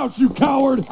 out, you coward!